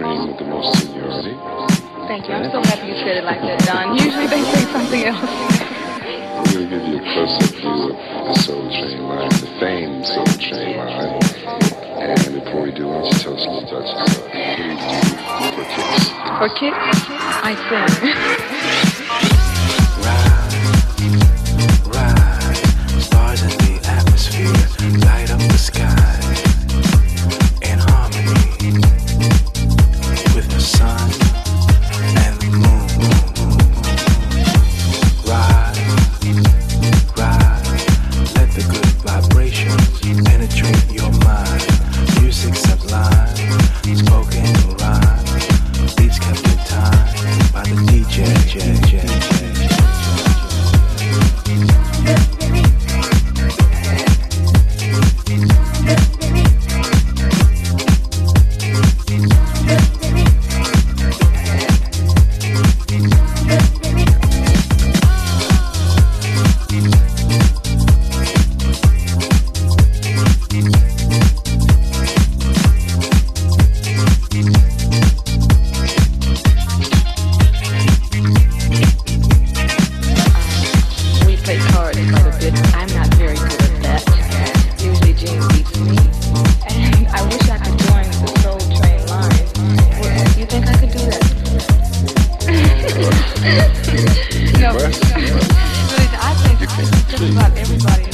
name with the most seniority. Thank you. I'm so happy you said it like that, Don. Usually they say something else. We're going to give you a close-up view of the Soul Train line, the famed Soul Train line. And before we do, why don't you tell us a little about yourself? What do you do for kicks? For kicks, I sing. Just about everybody.